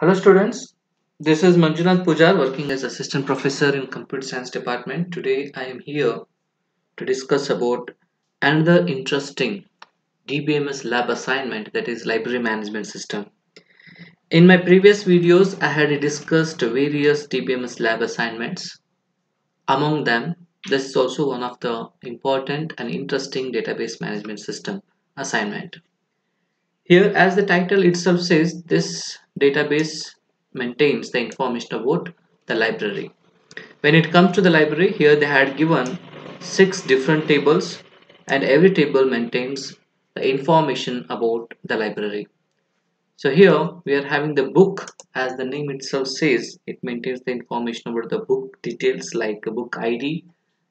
Hello students, this is Manjunath Pujar working as assistant professor in computer science department. Today I am here to discuss about another interesting DBMS lab assignment that is library management system. In my previous videos I had discussed various DBMS lab assignments. Among them this is also one of the important and interesting database management system assignment. Here as the title itself says this database maintains the information about the library. When it comes to the library here they had given six different tables and every table maintains the information about the library. So here we are having the book as the name itself says it maintains the information about the book details like book ID,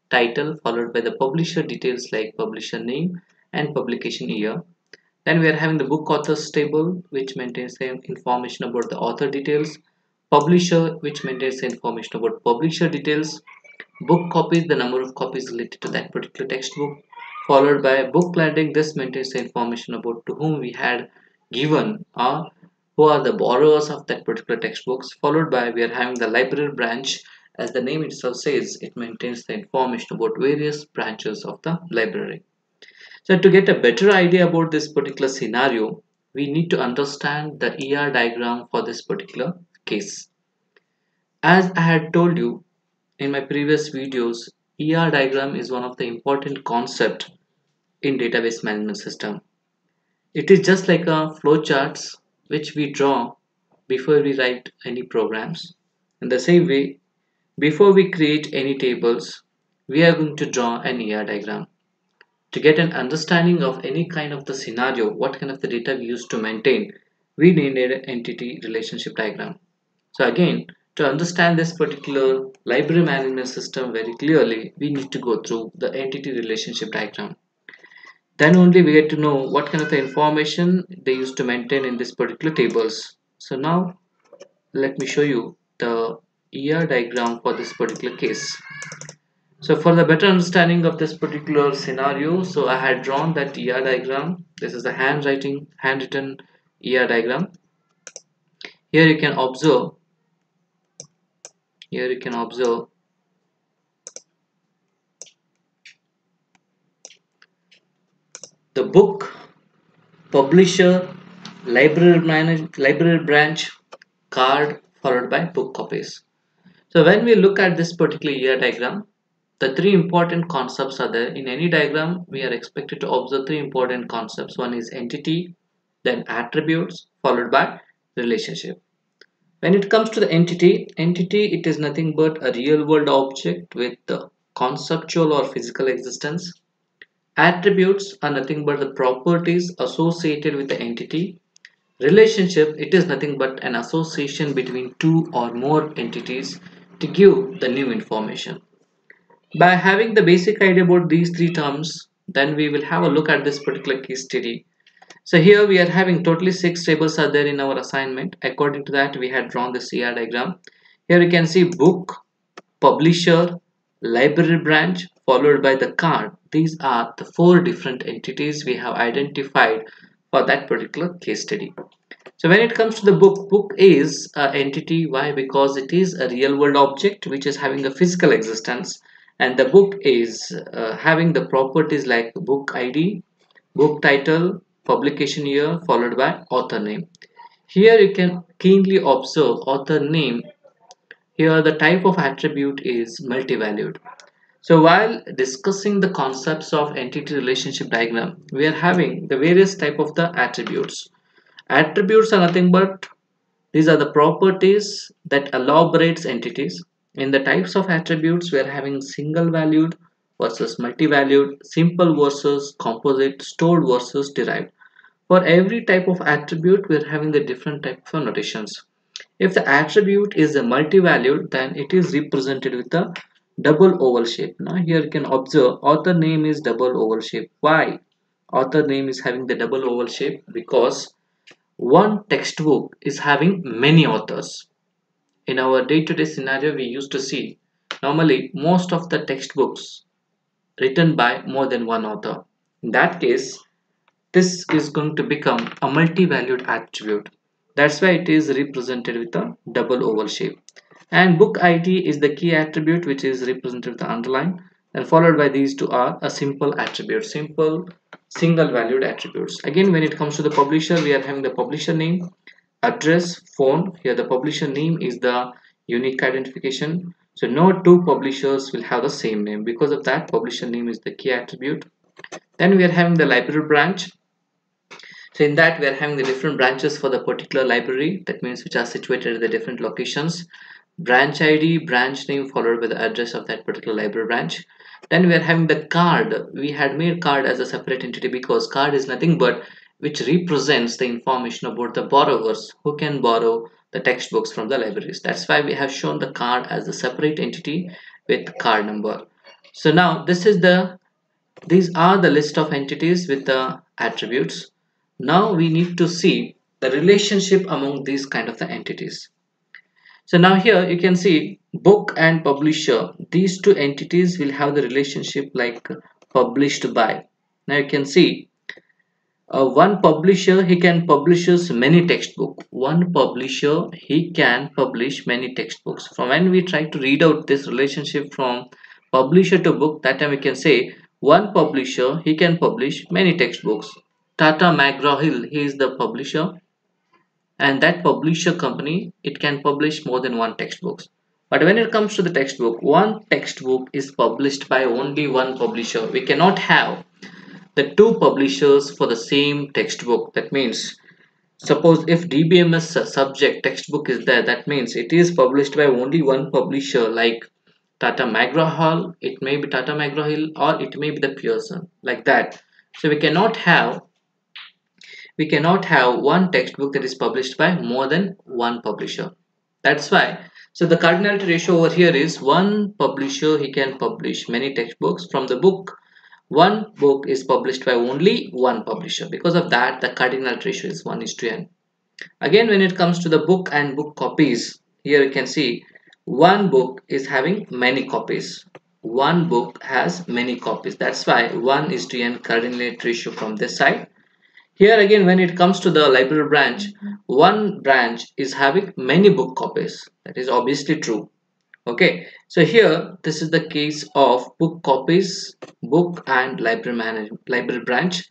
title followed by the publisher details like publisher name and publication year then we are having the book authors table which maintains the information about the author details, publisher which maintains the information about publisher details, book copies the number of copies related to that particular textbook, followed by book lending this maintains the information about to whom we had given or who are the borrowers of that particular textbooks, followed by we are having the library branch. As the name itself says it maintains the information about various branches of the library. So to get a better idea about this particular scenario, we need to understand the ER diagram for this particular case. As I had told you in my previous videos, ER diagram is one of the important concept in database management system. It is just like a flowcharts which we draw before we write any programs. In the same way, before we create any tables, we are going to draw an ER diagram to get an understanding of any kind of the scenario what kind of the data we use to maintain we need an entity relationship diagram. So again to understand this particular library management system very clearly we need to go through the entity relationship diagram. Then only we get to know what kind of the information they use to maintain in this particular tables. So now let me show you the ER diagram for this particular case so for the better understanding of this particular scenario, so I had drawn that ER diagram. This is the handwriting, handwritten ER diagram. Here you can observe, here you can observe the book, publisher, library, manage, library branch, card followed by book copies. So when we look at this particular ER diagram, the three important concepts are there. In any diagram we are expected to observe three important concepts. One is entity then attributes followed by relationship. When it comes to the entity entity it is nothing but a real world object with the conceptual or physical existence. Attributes are nothing but the properties associated with the entity. Relationship it is nothing but an association between two or more entities to give the new information by having the basic idea about these three terms, then we will have a look at this particular case study. So here we are having totally six tables are there in our assignment. According to that, we had drawn the CR diagram. Here you can see book, publisher, library branch, followed by the card. These are the four different entities we have identified for that particular case study. So when it comes to the book, book is an entity. Why? Because it is a real world object which is having a physical existence and the book is uh, having the properties like book id book title publication year followed by author name. Here you can keenly observe author name. Here the type of attribute is multi-valued. So while discussing the concepts of entity relationship diagram we are having the various type of the attributes. Attributes are nothing but these are the properties that elaborates entities in the types of attributes, we are having single valued versus multi-valued, simple versus composite, stored versus derived. For every type of attribute, we are having the different type of notations. If the attribute is a multi-valued, then it is represented with a double oval shape. Now here you can observe author name is double oval shape. Why? Author name is having the double oval shape because one textbook is having many authors in our day-to-day -day scenario we used to see normally most of the textbooks written by more than one author. In that case this is going to become a multi-valued attribute. That's why it is represented with a double oval shape. And book id is the key attribute which is represented with the underline and followed by these two are a simple attribute simple single valued attributes. Again when it comes to the publisher we are having the publisher name address phone. Here the publisher name is the unique identification. So no two publishers will have the same name. Because of that publisher name is the key attribute. Then we are having the library branch. So in that we are having the different branches for the particular library. That means which are situated at the different locations. Branch id branch name followed by the address of that particular library branch. Then we are having the card. We had made card as a separate entity because card is nothing but which represents the information about the borrowers who can borrow the textbooks from the libraries. That's why we have shown the card as a separate entity with card number. So now this is the these are the list of entities with the attributes. Now we need to see the relationship among these kind of the entities. So now here you can see book and publisher. These two entities will have the relationship like published by. Now you can see uh, one publisher he can publishes many textbook one publisher he can publish many textbooks. From when we try to read out this relationship from publisher to book that time we can say one publisher he can publish many textbooks. Tata mcgraw-hill he is the publisher. And that publisher company it can publish more than one textbooks. But when it comes to the textbook one textbook is published by only one publisher. We cannot have the two publishers for the same textbook. That means suppose if dbms subject textbook is there that means it is published by only one publisher like tata mcgraw-hill it may be tata mcgraw-hill or it may be the pearson like that. So we cannot have we cannot have one textbook that is published by more than one publisher. That's why. So the cardinality ratio over here is one publisher he can publish many textbooks from the book one book is published by only one publisher. Because of that the cardinal ratio is 1 is to n. Again when it comes to the book and book copies here you can see one book is having many copies. One book has many copies. That's why 1 is to n cardinality ratio from this side. Here again, when it comes to the library branch, one branch is having many book copies. That is obviously true. Okay, so here this is the case of book copies, book and library library branch.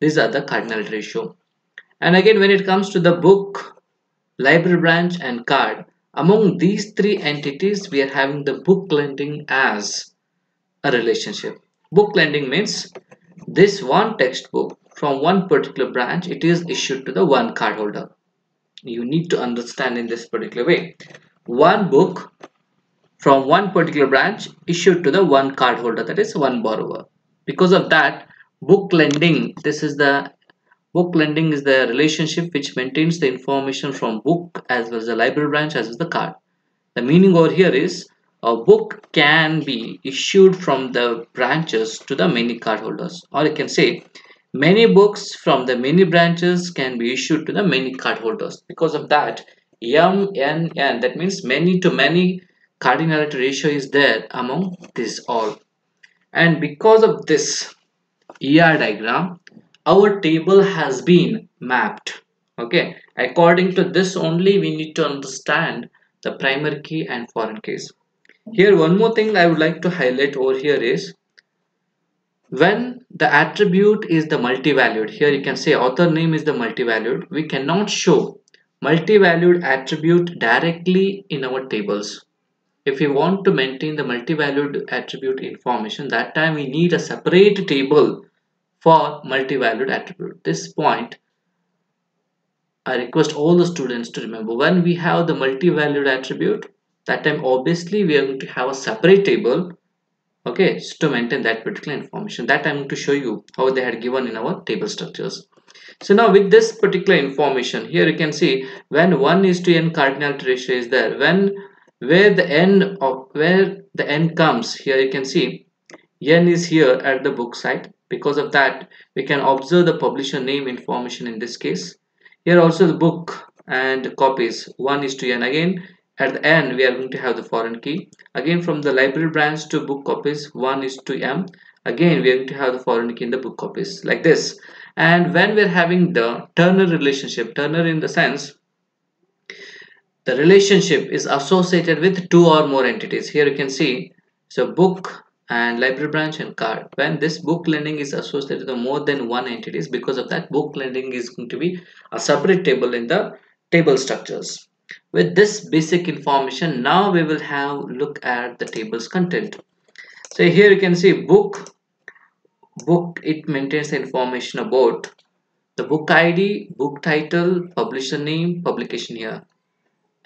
These are the cardinal ratio. And again, when it comes to the book, library branch and card, among these three entities, we are having the book lending as a relationship. Book lending means this one textbook from one particular branch it is issued to the one cardholder you need to understand in this particular way one book from one particular branch issued to the one cardholder that is one borrower. Because of that book lending this is the book lending is the relationship which maintains the information from book as well as the library branch as well as the card. The meaning over here is a book can be issued from the branches to the many cardholders. Or you can say Many books from the many branches can be issued to the many cardholders. Because of that, M, N, N, that means many to many cardinality ratio is there among this all. And because of this ER diagram, our table has been mapped. Okay, according to this only we need to understand the primary key and foreign keys. Here one more thing I would like to highlight over here is when the attribute is the multi-valued here you can say author name is the multi-valued we cannot show multi-valued attribute directly in our tables if we want to maintain the multi-valued attribute information that time we need a separate table for multi-valued attribute. This point I request all the students to remember when we have the multi-valued attribute that time obviously we are going to have a separate table okay to maintain that particular information. That i'm going to show you how they had given in our table structures. So now with this particular information here you can see when 1 is to n cardinality ratio is there. When where the end of where the end comes here you can see n is here at the book side because of that we can observe the publisher name information in this case here also the book and copies 1 is to n again at the end, we are going to have the foreign key. Again, from the library branch to book copies, 1 is to M. Again, we are going to have the foreign key in the book copies like this. And when we're having the ternary relationship, ternary in the sense, the relationship is associated with two or more entities. Here you can see so book and library branch and card. When this book lending is associated with more than one entities because of that book lending is going to be a separate table in the table structures. With this basic information now we will have look at the table's content. So here you can see book book it maintains information about the book id book title publisher name publication year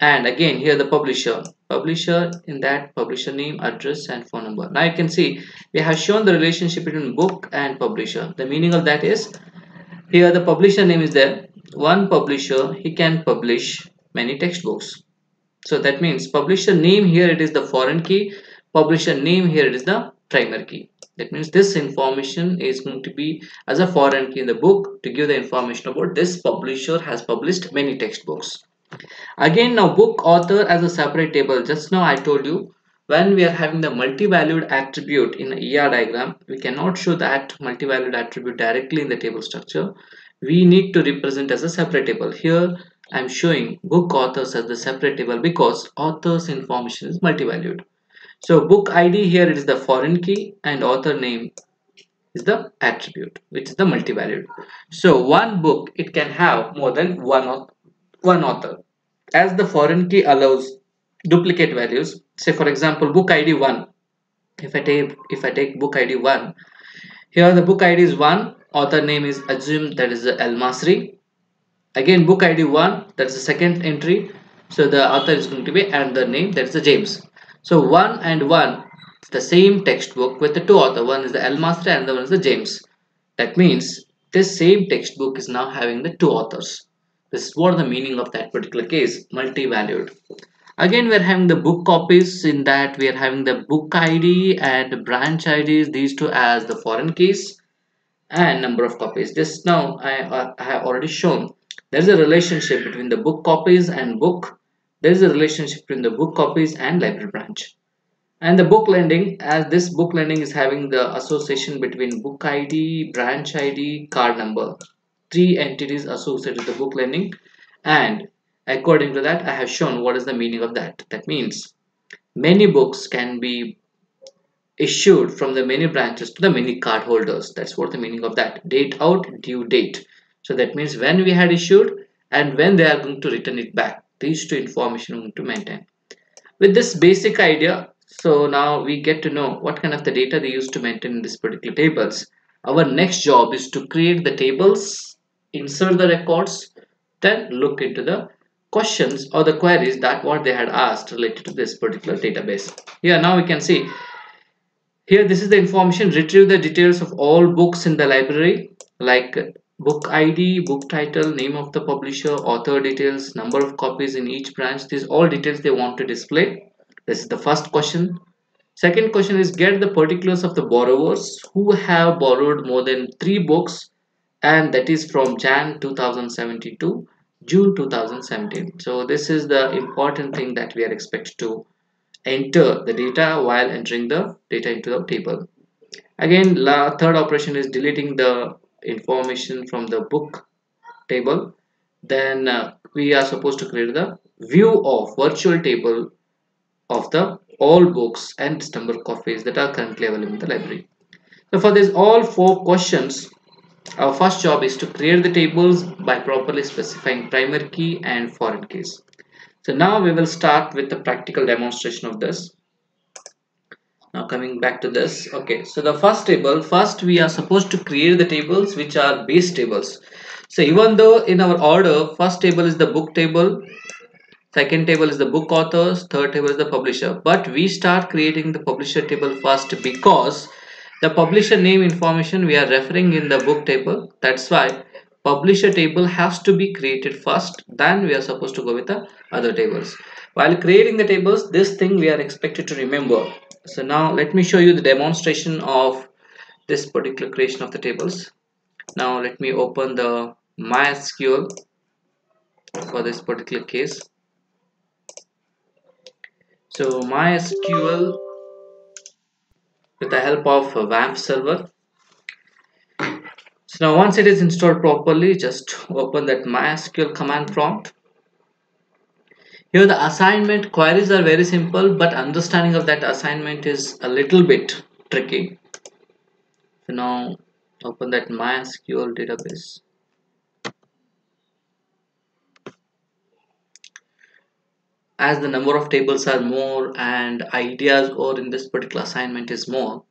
and again here the publisher. Publisher in that publisher name address and phone number. Now you can see we have shown the relationship between book and publisher. The meaning of that is here the publisher name is there. One publisher he can publish many textbooks. So that means publisher name here it is the foreign key. Publisher name here it is the primary key. That means this information is going to be as a foreign key in the book to give the information about this publisher has published many textbooks Again now book author as a separate table. Just now I told you when we are having the multi-valued attribute in ER diagram, we cannot show that multi-valued attribute directly in the table structure. We need to represent as a separate table. Here I am showing book authors as the separate table because authors information is multi-valued. So book ID here is the foreign key and author name is the attribute which is the multi-valued. So one book it can have more than one one author. As the foreign key allows duplicate values say for example book id 1 if i take if i take book id 1 here the book id is 1 author name is assume that is El Masri. Again book id 1 that's the second entry. So the author is going to be and the name that's the James. So 1 and 1 the same textbook with the two author. One is the El Masri and the one is the James. That means this same textbook is now having the two authors this is what the meaning of that particular case? Multi-valued. Again we're having the book copies in that we are having the book id and branch ids these two as the foreign keys and number of copies. Just now i, uh, I have already shown. There's a relationship between the book copies and book. There's a relationship between the book copies and library branch. And the book lending as this book lending is having the association between book id branch id card number three entities associated with the book lending. And according to that I have shown what is the meaning of that. That means many books can be issued from the many branches to the many card holders that's what the meaning of that. Date out due date. So that means when we had issued and when they are going to return it back. These two information going to maintain. With this basic idea so now we get to know what kind of the data they use to maintain in this particular tables. Our next job is to create the tables insert the records then look into the questions or the queries that what they had asked related to this particular database. Here now we can see. Here this is the information retrieve the details of all books in the library like book id book title name of the publisher author details number of copies in each branch. These all details they want to display. This is the first question. Second question is get the particulars of the borrowers who have borrowed more than three books and that is from Jan 2017 to June 2017 so this is the important thing that we are expected to enter the data while entering the data into the table. Again la third operation is deleting the information from the book table. Then uh, we are supposed to create the view of virtual table of the all books and number copies that are currently available in the library. So for this all four questions our first job is to create the tables by properly specifying primary key and foreign keys. So now we will start with the practical demonstration of this. Now coming back to this, okay, so the first table, first we are supposed to create the tables which are base tables. So even though in our order, first table is the book table, second table is the book authors, third table is the publisher, but we start creating the publisher table first because the publisher name information we are referring in the book table. That's why publisher table has to be created first then we are supposed to go with the other tables. While creating the tables this thing we are expected to remember. So now let me show you the demonstration of this particular creation of the tables. Now let me open the MySQL for this particular case. So MySQL with the help of uh, WAMP server. So now once it is installed properly, just open that MySQL command prompt. here the assignment queries are very simple but understanding of that assignment is a little bit tricky so now open that MySQL database as the number of tables are more and ideas or in this particular assignment is more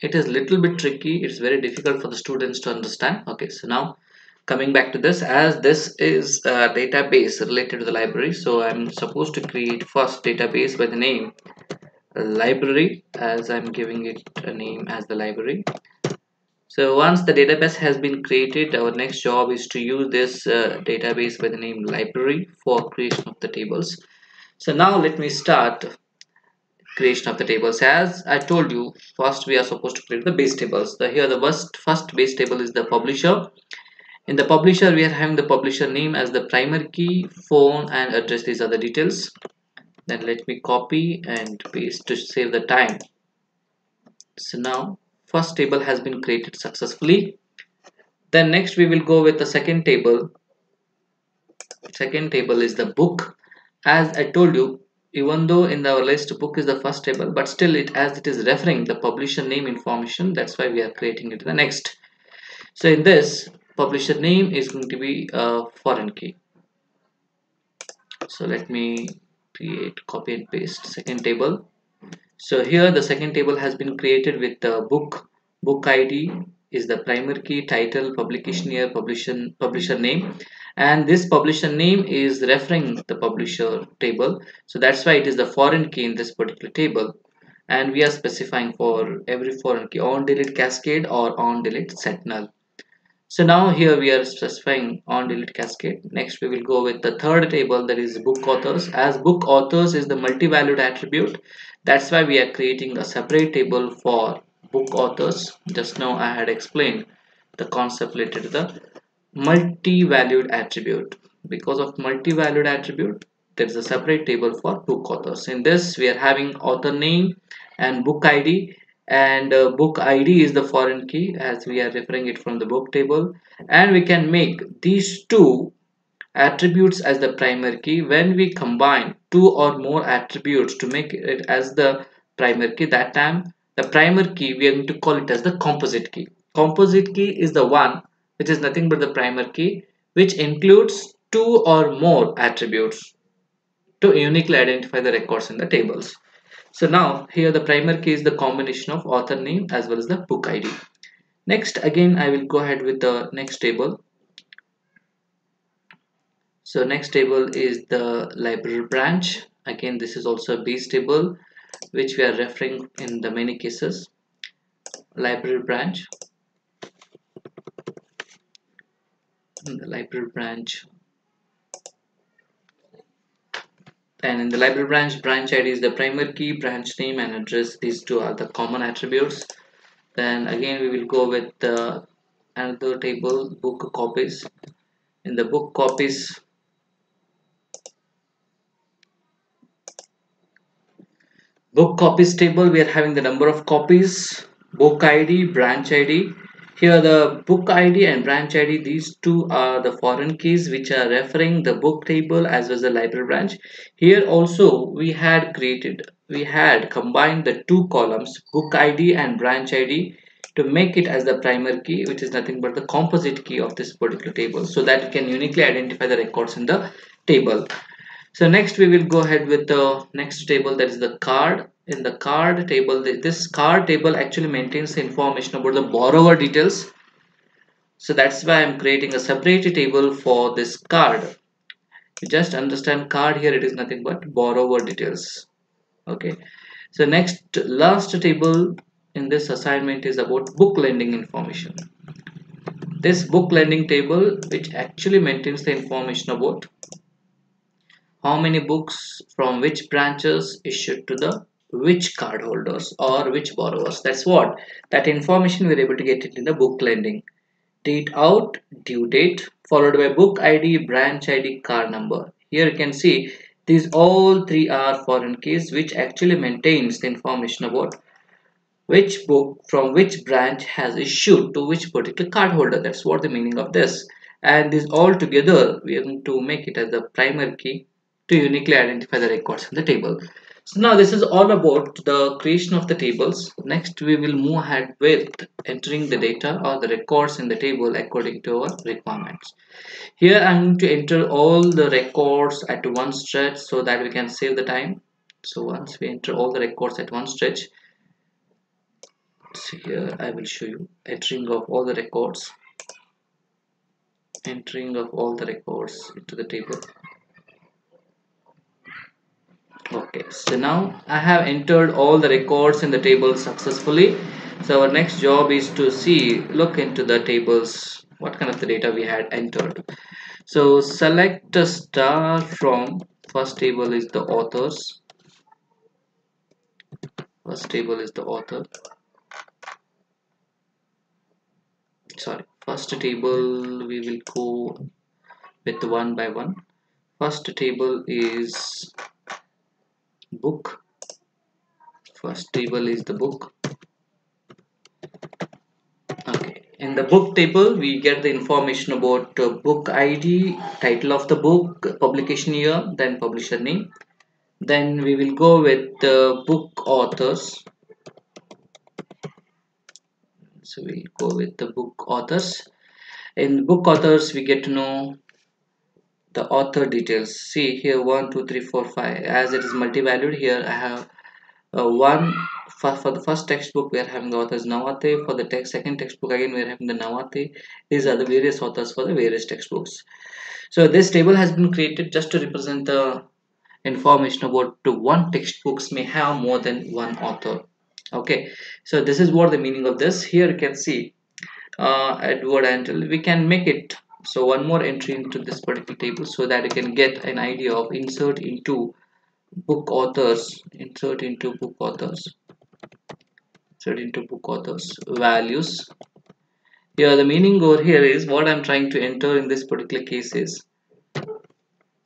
it is a little bit tricky. It's very difficult for the students to understand. Okay so now coming back to this as this is a database related to the library so I'm supposed to create first database by the name library as I'm giving it a name as the library. So once the database has been created our next job is to use this uh, database by the name library for creation of the tables so now let me start creation of the tables. As I told you first we are supposed to create the base tables. So here the first first base table is the publisher. In the publisher we are having the publisher name as the primary key phone and address. These are the details. Then let me copy and paste to save the time. So now first table has been created successfully. Then next we will go with the second table. Second table is the book as I told you even though in our list book is the first table but still it as it is referring the publisher name information that's why we are creating it the next. So in this publisher name is going to be a foreign key. So let me create copy and paste second table. So here the second table has been created with the book. Book id is the primary key title publication year publisher publisher name and this publisher name is referring the publisher table. So that's why it is the foreign key in this particular table. And we are specifying for every foreign key on delete cascade or on delete set null so now here we are specifying on delete cascade. Next we will go with the third table that is book authors. As book authors is the multi-valued attribute that's why we are creating a separate table for book authors. Just now I had explained the concept related to the multi-valued attribute. Because of multi-valued attribute there is a separate table for book authors. In this we are having author name and book id and uh, book id is the foreign key as we are referring it from the book table. And we can make these two attributes as the primary key. When we combine two or more attributes to make it as the primary key that time the primary key we are going to call it as the composite key. Composite key is the one which is nothing but the primary key which includes two or more attributes to uniquely identify the records in the tables. So now here the primary key is the combination of author name as well as the book ID. Next again I will go ahead with the next table. So next table is the library branch. Again this is also a base table which we are referring in the many cases. Library branch in the library branch. And in the library branch branch id is the primary key branch name and address. These two are the common attributes. Then again we will go with the another table book copies. In the book copies book copies table we are having the number of copies. Book id branch id here the book ID and branch ID, these two are the foreign keys which are referring the book table as well as the library branch. Here also we had created, we had combined the two columns book ID and branch ID to make it as the primary key which is nothing but the composite key of this particular table so that you can uniquely identify the records in the table. So next we will go ahead with the next table that is the card. In the card table this card table actually maintains the information about the borrower details. So that's why I'm creating a separate table for this card. You just understand card here it is nothing but borrower details. Okay. So next last table in this assignment is about book lending information. This book lending table which actually maintains the information about how many books from which branches issued to the which cardholders or which borrowers? That's what that information we're able to get it in the book lending. Date out due date followed by book id branch id card number. Here you can see these all three are foreign keys which actually maintains the information about which book from which branch has issued to which particular cardholder. That's what the meaning of this. And this all together we are going to make it as the primary key to uniquely identify the records in the table. So now this is all about the creation of the tables. Next we will move ahead with entering the data or the records in the table according to our requirements. Here I'm going to enter all the records at one stretch so that we can save the time. So once we enter all the records at one stretch, so here I will show you entering of all the records entering of all the records into the table okay so now I have entered all the records in the table successfully. So our next job is to see look into the tables what kind of the data we had entered. So select a star from first table is the authors. First table is the author. Sorry first table we will go with one by one. First table is book. First table is the book. Okay. In the book table we get the information about uh, book id title of the book publication year then publisher name. Then we will go with the book authors. So we'll go with the book authors. In book authors we get to know the author details. See here one two three four five. As it is multi-valued here I have uh, one for, for the first textbook we are having the authors Navathe for the text second textbook again we are having the Navathe these are the various authors for the various textbooks. So this table has been created just to represent the information about to one textbooks may have more than one author. Okay. So this is what the meaning of this. Here you can see uh, Edward Angel we can make it so one more entry into this particular table so that you can get an idea of insert into book authors insert into book authors insert into book authors values. Here the meaning over here is what I'm trying to enter in this particular case is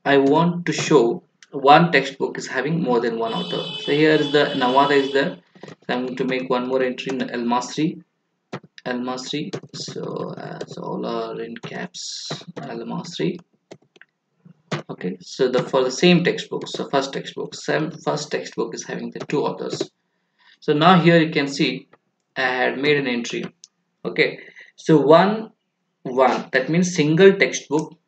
I want to show one textbook is having more than one author. So here is the Navathe is there so I'm going to make one more entry in El Masri El Masri so uh, as all are in caps El Masri okay so the for the same textbook so first textbook same first textbook is having the two authors. So now here you can see I had made an entry. Okay so one one that means single textbook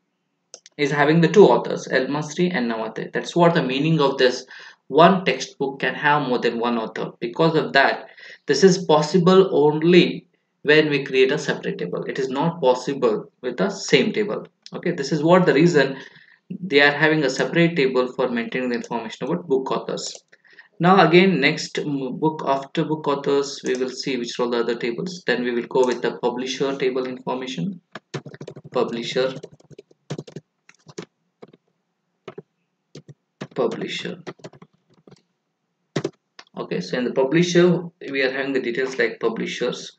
is having the two authors El Masri and Navathe that's what the meaning of this one textbook can have more than one author. Because of that this is possible only when we create a separate table. It is not possible with the same table. Okay this is what the reason they are having a separate table for maintaining the information about book authors. Now again next book after book authors we will see which are all the other tables. Then we will go with the publisher table information. Publisher. Publisher. Okay so in the publisher we are having the details like publishers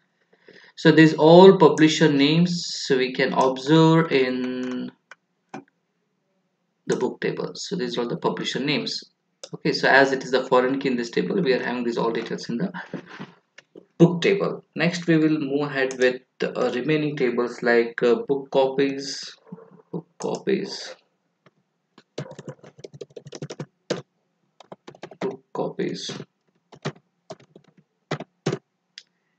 so these all publisher names so we can observe in the book table. So these are all the publisher names. Okay so as it is the foreign key in this table we are having these all details in the book table. Next we will move ahead with the uh, remaining tables like uh, book copies book copies book copies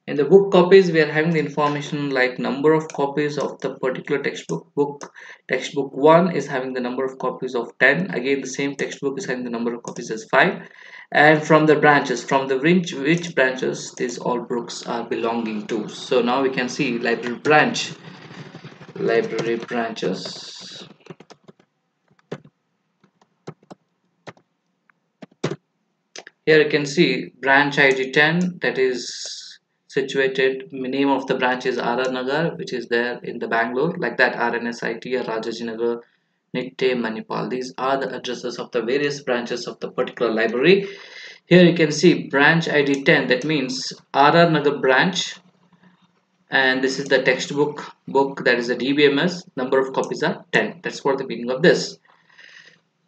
in the book copies we are having the information like number of copies of the particular textbook. Book textbook 1 is having the number of copies of 10 again the same textbook is having the number of copies as 5 and from the branches from the which which branches these all books are belonging to. So now we can see library branch library branches. Here you can see branch id 10 that is situated name of the branch is RR Nagar which is there in the Bangalore like that RNSIT or Rajajinagar Nitte Manipal. These are the addresses of the various branches of the particular library. Here you can see branch ID 10 that means RR Nagar branch and this is the textbook book that is the DBMS number of copies are 10 that's what the meaning of this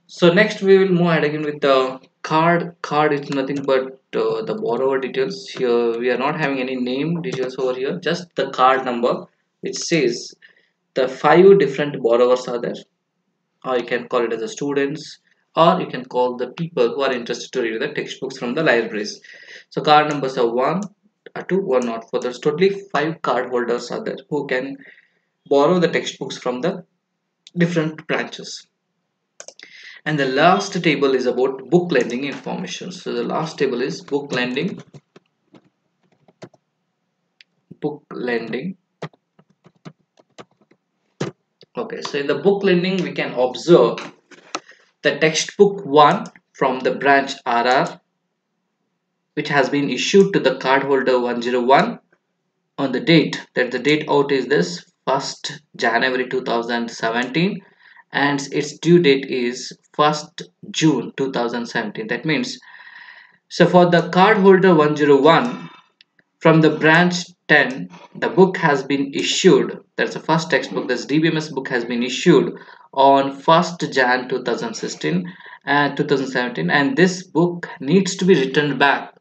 so next we will move ahead again with the card. Card is nothing but uh, the borrower details. Here we are not having any name details over here just the card number which says the five different borrowers are there. Or you can call it as the students or you can call the people who are interested to read the textbooks from the libraries. So card numbers are one or two or not for there's totally five card holders are there who can borrow the textbooks from the different branches and the last table is about book lending information. So the last table is book lending. Book lending. Okay so in the book lending we can observe the textbook 1 from the branch RR which has been issued to the cardholder 101 on the date. That the date out is this 1st January 2017 and its due date is 1st June 2017 that means so for the cardholder 101 from the branch 10 the book has been issued. That's the first textbook. This DBMS book has been issued on 1st Jan 2016 and uh, 2017 and this book needs to be returned back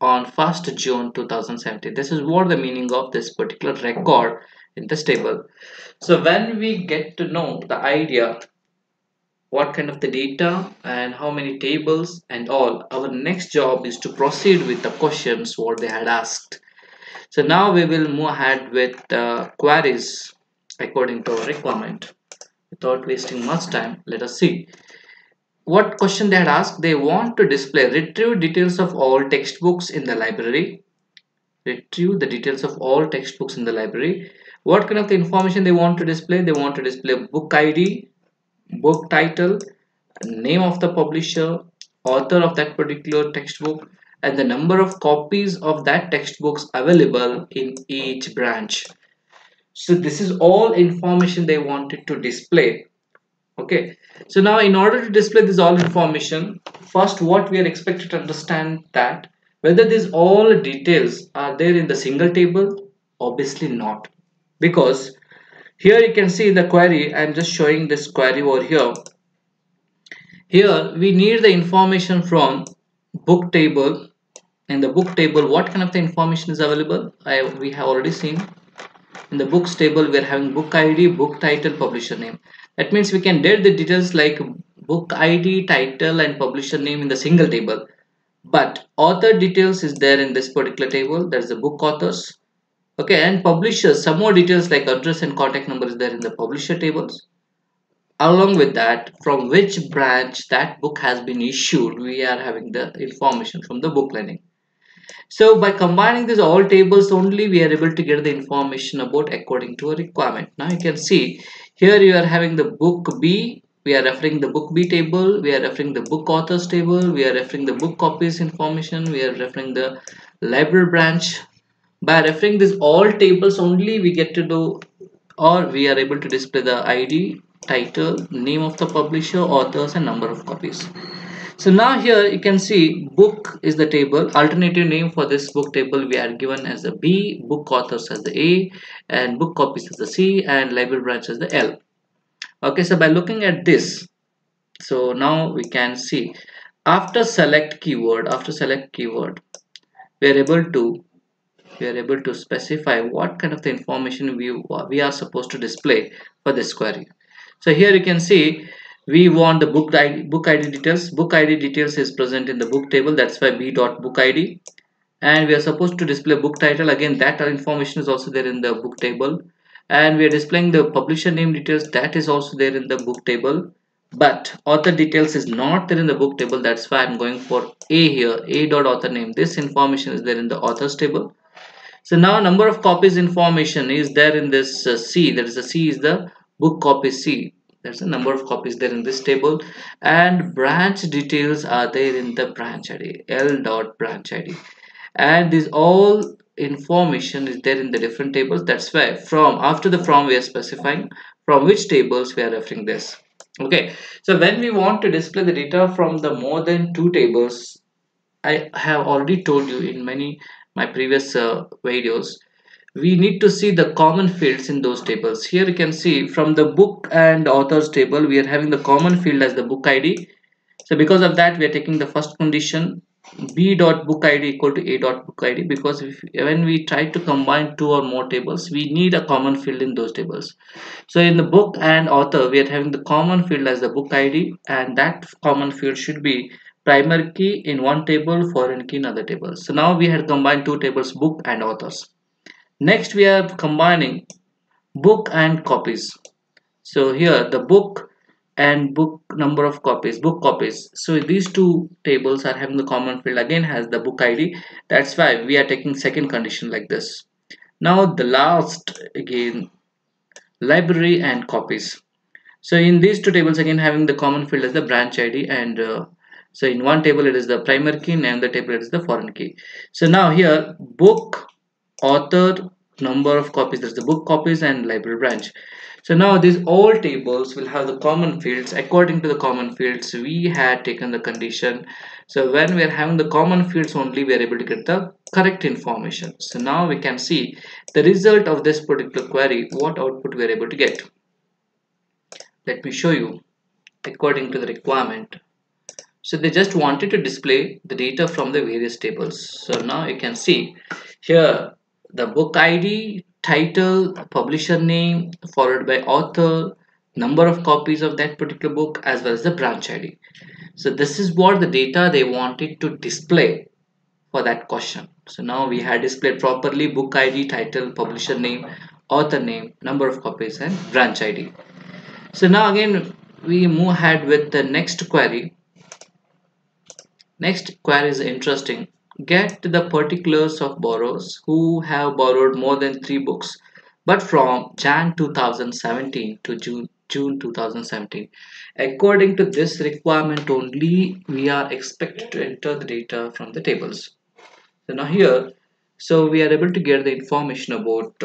on 1st June 2017 this is what the meaning of this particular record in this table so when we get to know the idea what kind of the data and how many tables and all our next job is to proceed with the questions what they had asked so now we will move ahead with uh, queries according to our requirement. Without wasting much time, let us see. What question they had asked? They want to display retrieve details of all textbooks in the library. Retrieve the details of all textbooks in the library. What kind of the information they want to display? They want to display book ID, book title, name of the publisher, author of that particular textbook, and the number of copies of that textbooks available in each branch. So this is all information they wanted to display. Okay. So now in order to display this all information first what we are expected to understand that whether these all details are there in the single table? Obviously not because here you can see the query. I'm just showing this query over here. Here we need the information from book table. In the book table what kind of the information is available? I, we have already seen. In the books table we are having book id book title publisher name. That means we can get the details like book id title and publisher name in the single table. But author details is there in this particular table. That is the book authors okay and publishers some more details like address and contact number is there in the publisher tables along with that from which branch that book has been issued we are having the information from the book lending so by combining these all tables only we are able to get the information about according to a requirement. Now you can see here you are having the book B, we are referring the book B table, we are referring the book authors table, we are referring the book copies information, we are referring the library branch. By referring these all tables only we get to do or we are able to display the ID, title, name of the publisher, authors and number of copies. So now here you can see book is the table. Alternative name for this book table we are given as the B book authors as the A and book copies as the C and library branch as the L. Okay so by looking at this so now we can see after select keyword after select keyword we are able to we are able to specify what kind of the information we we are supposed to display for this query. So here you can see we want the book ID, book ID details. Book ID details is present in the book table. That's why b dot book ID and we are supposed to display book title. Again that information is also there in the book table. And we are displaying the publisher name details. That is also there in the book table. But author details is not there in the book table. That's why i'm going for a here. A dot author name. This information is there in the authors table so now number of copies information is there in this uh, c. That is the c is the book copy c. There's a number of copies there in this table. And branch details are there in the branch id l dot branch id and this all information is there in the different tables. That's why from after the from we are specifying from which tables we are referring this. Okay. So when we want to display the data from the more than two tables i have already told you in many my previous uh, videos we need to see the common fields in those tables. Here you can see from the book and authors table we are having the common field as the book id so because of that we are taking the first condition b dot book id equal to a dot book id because if, when we try to combine two or more tables we need a common field in those tables. So in the book and author we are having the common field as the book id and that common field should be primary key in one table foreign key in other table. So now we had combined two tables book and authors. Next we are combining book and copies. So here the book and book number of copies book copies. So these two tables are having the common field. Again has the book id that's why we are taking second condition like this. Now the last again library and copies. So in these two tables again having the common field as the branch id and uh, so in one table it is the primary key and the table it is the foreign key. So now here book author number of copies there's the book copies and library branch. So now these all tables will have the common fields. According to the common fields we had taken the condition. So when we are having the common fields only we are able to get the correct information. So now we can see the result of this particular query what output we are able to get. Let me show you according to the requirement so they just wanted to display the data from the various tables. So now you can see here the book id title publisher name followed by author number of copies of that particular book as well as the branch id so this is what the data they wanted to display for that question. So now we had displayed properly book id title publisher name author name number of copies and branch id so now again we move ahead with the next query next query is interesting. Get the particulars of borrowers who have borrowed more than three books but from Jan 2017 to June June 2017 according to this requirement only we are expected to enter the data from the tables. So now here so we are able to get the information about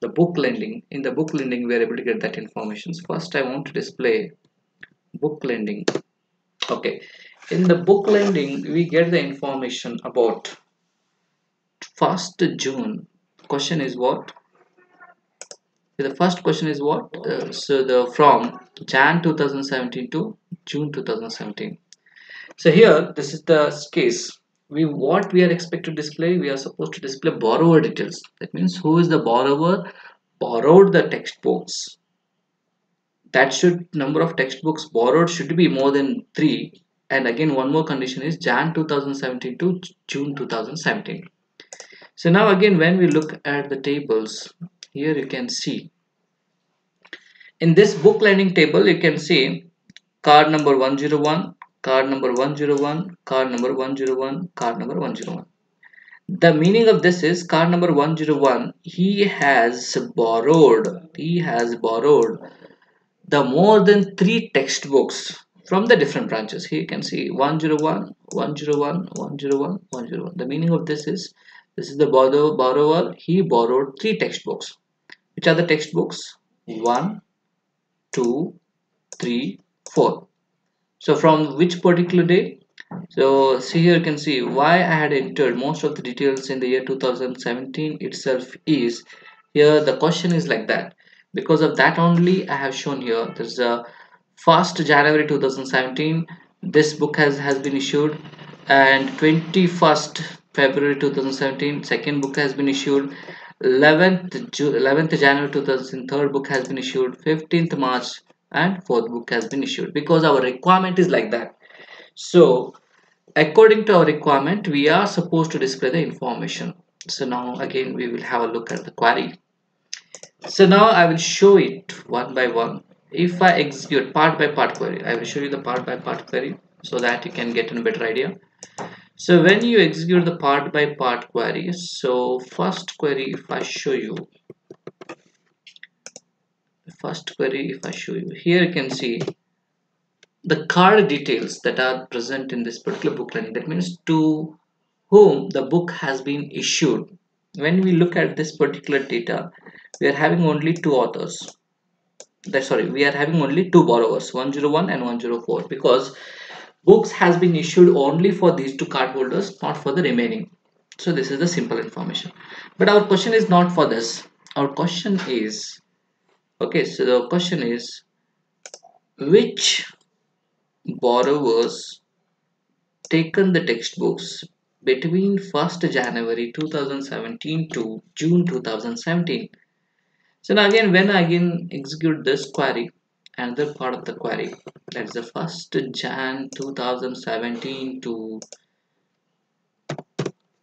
the book lending. In the book lending we are able to get that information. So first I want to display book lending. Okay in the book lending we get the information about 1st June. Question is what? The first question is what? Uh, so the from Jan 2017 to June 2017 so here this is the case. We what we are expected to display we are supposed to display borrower details. That means who is the borrower? Borrowed the textbooks. That should number of textbooks borrowed should be more than three and again one more condition is Jan 2017 to June 2017 so now again when we look at the tables here you can see. In this book lending table you can see card number 101 card number 101 card number 101 card number 101 the meaning of this is card number 101 he has borrowed he has borrowed the more than three textbooks from the different branches. Here you can see 101 101 101 101 the meaning of this is this is the borrower borrower. He borrowed three textbooks. Which are the textbooks? 1 2 3 4 so from which particular day? So see here you can see why I had entered most of the details in the year 2017 itself is here the question is like that. Because of that only I have shown here there's a 1st January 2017 this book has has been issued. And 21st February 2017 second book has been issued. 11th 11th January 2000 third book has been issued. 15th March and fourth book has been issued. Because our requirement is like that. So according to our requirement we are supposed to display the information. So now again we will have a look at the query. So now I will show it one by one if I execute part by part query I will show you the part by part query so that you can get a better idea. So when you execute the part by part query so first query if I show you first query if I show you here you can see the card details that are present in this particular book lending that means to whom the book has been issued. When we look at this particular data we are having only two authors that sorry we are having only two borrowers 101 and 104 because books has been issued only for these two card holders not for the remaining. So this is the simple information. But our question is not for this. Our question is okay so the question is which borrowers taken the textbooks between 1st January 2017 to June 2017. So now again when I again execute this query another part of the query that is the 1st Jan 2017 to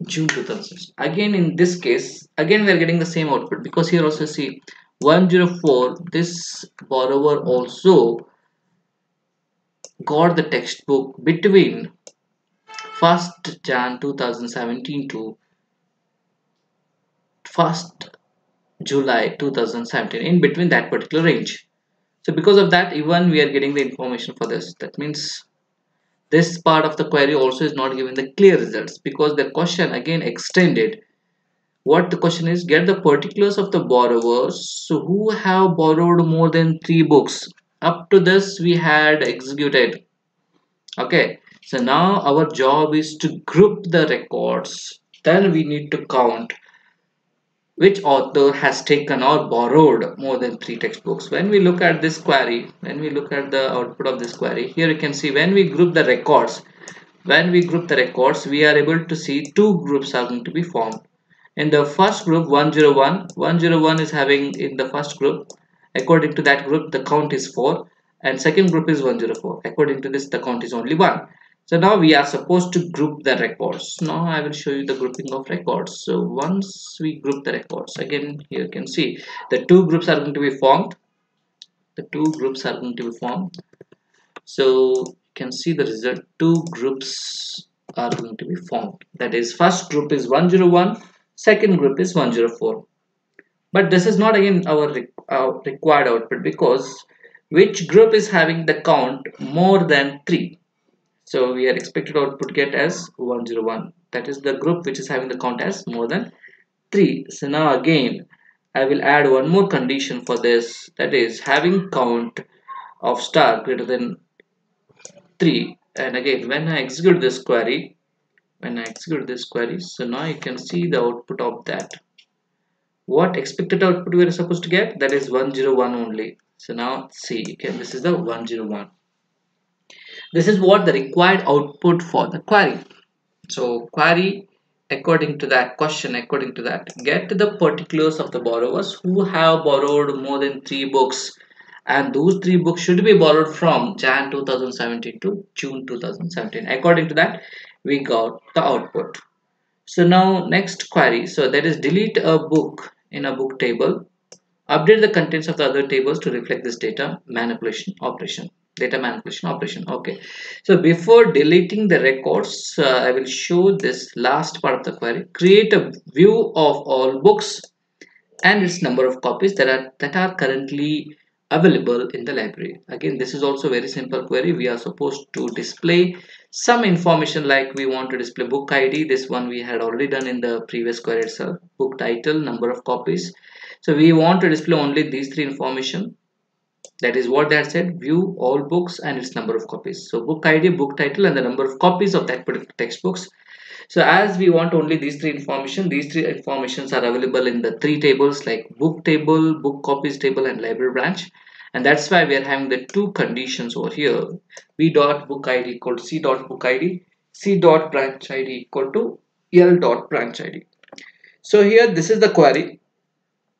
June 2006 again in this case again we are getting the same output because here also see 104 this borrower also got the textbook between 1st Jan 2017 to 1st July 2017 in between that particular range. So because of that even we are getting the information for this. That means this part of the query also is not giving the clear results because the question again extended. What the question is get the particulars of the borrowers who have borrowed more than three books. Up to this we had executed. Okay so now our job is to group the records. Then we need to count which author has taken or borrowed more than three textbooks. When we look at this query when we look at the output of this query here you can see when we group the records when we group the records we are able to see two groups are going to be formed. In the first group 101 101 is having in the first group according to that group the count is 4 and second group is 104 according to this the count is only 1 so now we are supposed to group the records. Now I will show you the grouping of records. So once we group the records, again here you can see the two groups are going to be formed. The two groups are going to be formed. So you can see the result. Two groups are going to be formed. That is first group is 101, second group is 104. But this is not again our, our required output because which group is having the count more than 3 so we are expected output get as 101 that is the group which is having the count as more than 3 so now again I will add one more condition for this. That is having count of star greater than 3 and again when I execute this query when I execute this query so now you can see the output of that. What expected output we are supposed to get? That is 101 only. So now see again this is the 101 this is what the required output for the query. So query according to that question according to that get the particulars of the borrowers who have borrowed more than three books. And those three books should be borrowed from Jan 2017 to June 2017 according to that we got the output. So now next query. So that is delete a book in a book table. Update the contents of the other tables to reflect this data manipulation operation data manipulation operation. Okay. So before deleting the records uh, i will show this last part of the query. Create a view of all books and its number of copies that are that are currently available in the library. Again this is also very simple query. We are supposed to display some information like we want to display book id this one we had already done in the previous query itself. Book title number of copies. So we want to display only these three information that is what they had said view all books and its number of copies. So book id book title and the number of copies of that particular textbooks. So as we want only these three information these three informations are available in the three tables like book table book copies table and library branch. And that's why we are having the two conditions over here. B dot book id equal to c dot book id c dot branch id equal to l dot branch id so here this is the query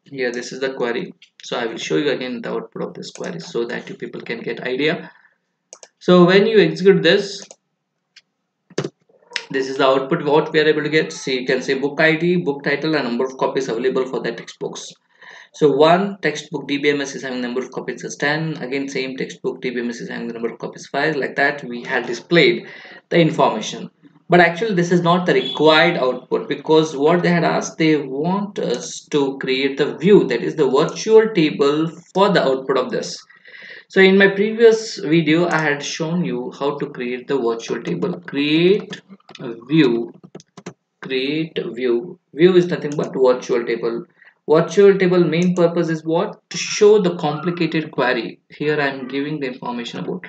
here this is the query. So i will show you again the output of this query so that you people can get idea. So when you execute this this is the output what we are able to get. See you can say book id book title and number of copies available for that textbooks so one textbook dbms is having number of copies as 10 again same textbook dbms is having the number of copies 5 like that we had displayed the information but actually this is not the required output because what they had asked they want us to create the view that is the virtual table for the output of this. So in my previous video i had shown you how to create the virtual table. Create view create view. View is nothing but virtual table. Virtual table main purpose is what? To show the complicated query. Here i'm giving the information about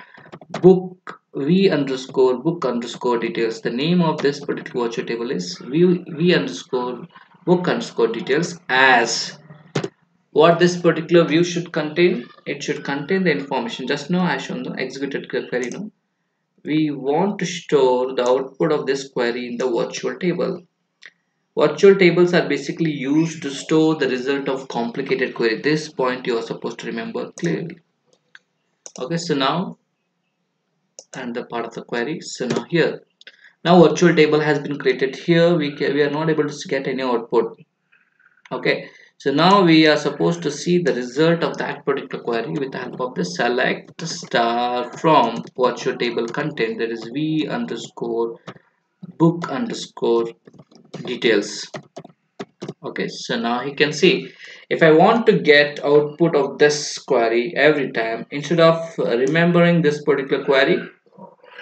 book v underscore book underscore details. The name of this particular virtual table is v, v underscore book underscore details as what this particular view should contain. It should contain the information. Just now i shown the executed query no we want to store the output of this query in the virtual table. Virtual tables are basically used to store the result of complicated query. This point you are supposed to remember clearly. Okay so now and the part of the query. So now here now virtual table has been created. Here we we are not able to get any output. Okay. So now we are supposed to see the result of that particular query with the help of the select star from virtual table content. That is v underscore book underscore details. Okay. So now you can see if I want to get output of this query every time instead of uh, remembering this particular query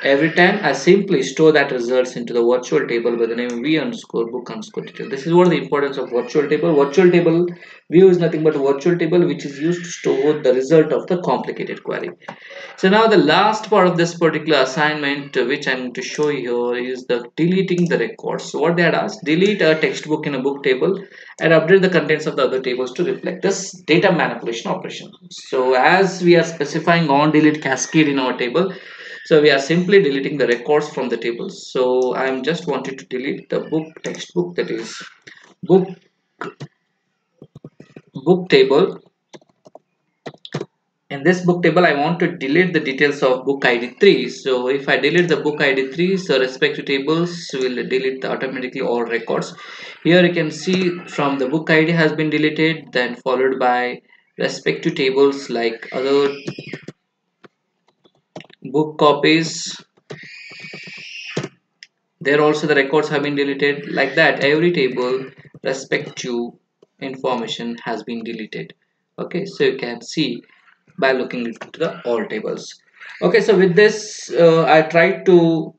Every time I simply store that results into the virtual table by the name v underscore book underscore detail. This is what the importance of virtual table. Virtual table view is nothing but virtual table which is used to store the result of the complicated query. So now the last part of this particular assignment uh, which I'm going to show you here is the deleting the records. So what they had asked, delete a textbook in a book table and update the contents of the other tables to reflect this data manipulation operation. So as we are specifying on delete cascade in our table, so we are simply deleting the records from the tables so i'm just wanted to delete the book textbook that is book book table. In this book table I want to delete the details of book ID 3 so if I delete the book ID 3 so respective tables will delete automatically all records. Here you can see from the book ID has been deleted then followed by respective tables like other book copies. There also the records have been deleted. Like that every table respect to information has been deleted. Okay so you can see by looking into the all tables. Okay so with this uh, I tried to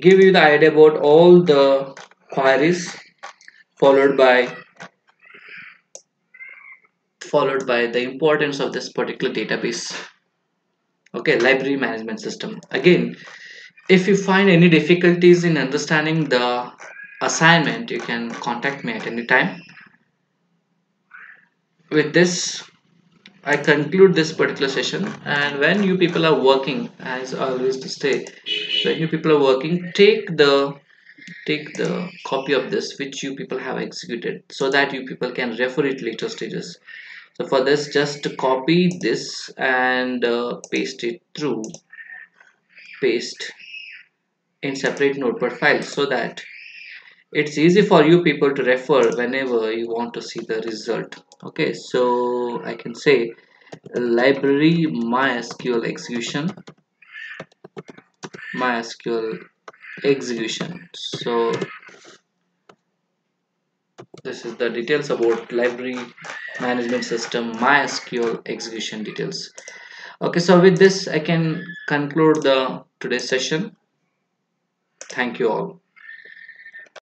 give you the idea about all the queries followed by followed by the importance of this particular database okay library management system. Again if you find any difficulties in understanding the assignment you can contact me at any time. With this I conclude this particular session. And when you people are working as always to say when you people are working take the take the copy of this which you people have executed so that you people can refer it later stages so for this just copy this and uh, paste it through. Paste in separate notepad file so that it's easy for you people to refer whenever you want to see the result. Okay so I can say library MySQL execution. MySQL execution. So this is the details about library management system mysql execution details. Okay so with this i can conclude the today's session. Thank you all